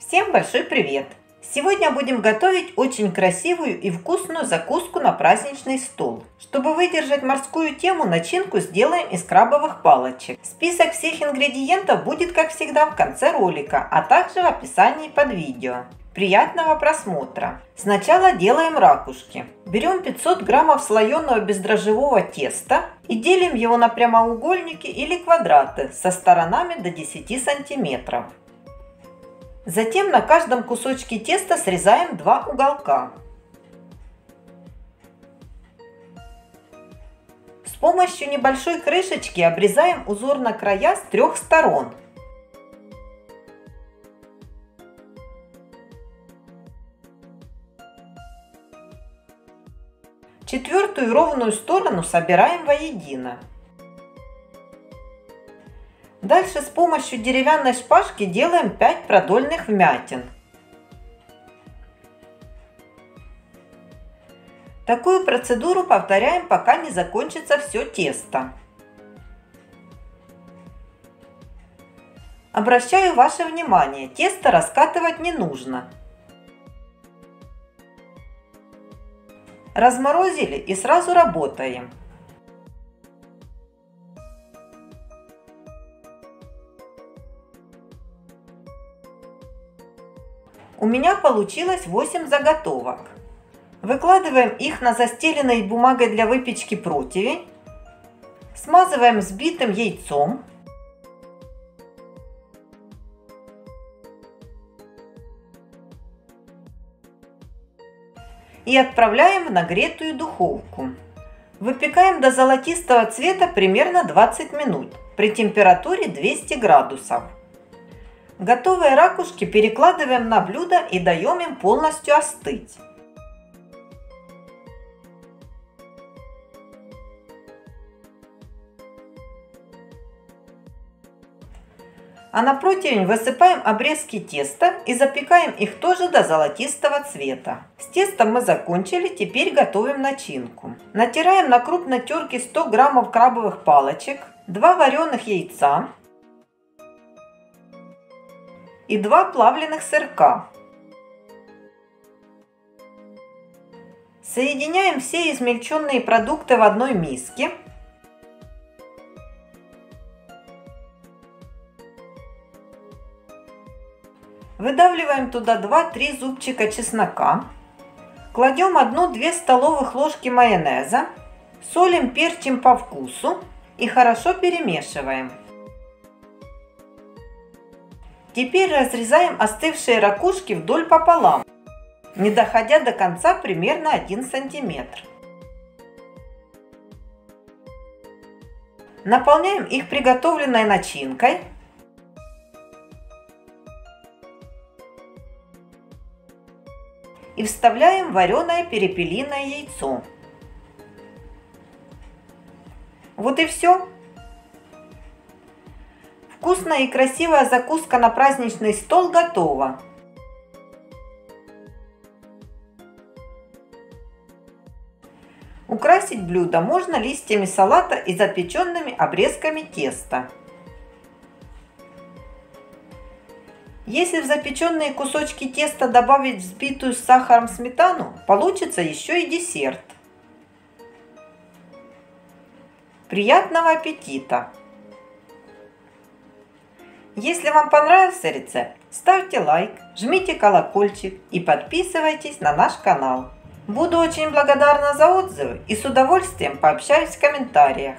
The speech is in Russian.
Всем большой привет! Сегодня будем готовить очень красивую и вкусную закуску на праздничный стол. Чтобы выдержать морскую тему, начинку сделаем из крабовых палочек. Список всех ингредиентов будет, как всегда, в конце ролика, а также в описании под видео. Приятного просмотра! Сначала делаем ракушки. Берем 500 граммов слоеного бездрожжевого теста и делим его на прямоугольники или квадраты со сторонами до 10 сантиметров. Затем на каждом кусочке теста срезаем два уголка. С помощью небольшой крышечки обрезаем узор на края с трех сторон. Четвертую ровную сторону собираем воедино. Дальше с помощью деревянной шпажки делаем 5 продольных вмятин. Такую процедуру повторяем, пока не закончится все тесто. Обращаю ваше внимание, тесто раскатывать не нужно. Разморозили и сразу работаем. У меня получилось 8 заготовок. Выкладываем их на застеленной бумагой для выпечки противень. Смазываем взбитым яйцом. И отправляем в нагретую духовку. Выпекаем до золотистого цвета примерно 20 минут при температуре 200 градусов. Готовые ракушки перекладываем на блюдо и даем им полностью остыть. А на противень высыпаем обрезки теста и запекаем их тоже до золотистого цвета. С тестом мы закончили, теперь готовим начинку. Натираем на крупной терке 100 граммов крабовых палочек, 2 вареных яйца, и 2 плавленых сырка. Соединяем все измельченные продукты в одной миске. Выдавливаем туда 2-3 зубчика чеснока. Кладем 1-2 столовых ложки майонеза. Солим, перчим по вкусу и хорошо перемешиваем. Теперь разрезаем остывшие ракушки вдоль пополам, не доходя до конца примерно 1 сантиметр. Наполняем их приготовленной начинкой. И вставляем вареное перепелиное яйцо. Вот и все. Вкусная и красивая закуска на праздничный стол готова. Украсить блюдо можно листьями салата и запеченными обрезками теста. Если в запеченные кусочки теста добавить взбитую с сахаром сметану, получится еще и десерт. Приятного аппетита! Если вам понравился рецепт, ставьте лайк, жмите колокольчик и подписывайтесь на наш канал. Буду очень благодарна за отзывы и с удовольствием пообщаюсь в комментариях.